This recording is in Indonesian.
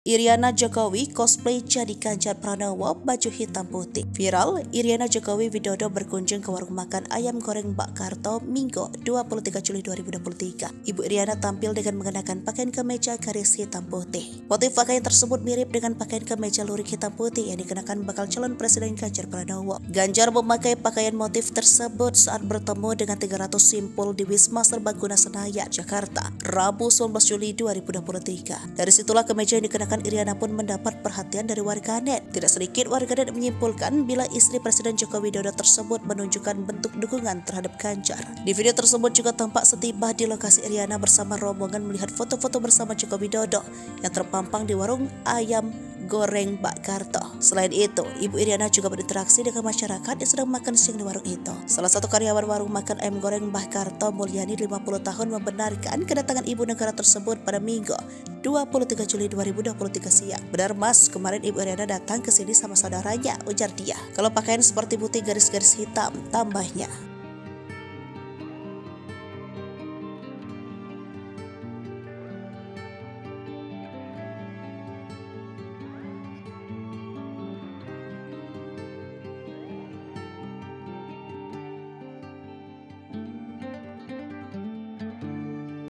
Iriana Jokowi cosplay jadi Ganjar Pranowo baju hitam putih. Viral, Iriana Jokowi Widodo berkunjung ke warung makan ayam goreng Mbak Karto Minggu 23 Juli 2023. Ibu Iriana tampil dengan mengenakan pakaian kemeja garis hitam putih. Motif pakaian tersebut mirip dengan pakaian kemeja lurik hitam putih yang dikenakan bakal calon presiden Ganjar Pranowo. Ganjar memakai pakaian motif tersebut saat bertemu dengan 300 simpul di Wisma Serbaguna Senayan, Jakarta, Rabu 19 Juli 2023. Dari situlah kemeja yang dikenakan Bahkan Iriana pun mendapat perhatian dari warganet. Tidak sedikit warganet menyimpulkan bila istri Presiden Joko Widodo tersebut menunjukkan bentuk dukungan terhadap Ganjar. Di video tersebut juga tampak setiba di lokasi Iriana bersama rombongan melihat foto-foto bersama Joko Widodo yang terpampang di warung ayam goreng Mbak Karto. Selain itu, Ibu Iriana juga berinteraksi dengan masyarakat yang sedang makan siang di warung itu. Salah satu karyawan warung makan ayam goreng Mbak Karto Mulyani 50 tahun membenarkan kedatangan ibu negara tersebut pada Minggu 23 Juli 2023 siang. Benar mas, kemarin Ibu Iriana datang ke sini sama saudaranya, ujar dia. Kalau pakaian seperti putih garis-garis hitam, tambahnya.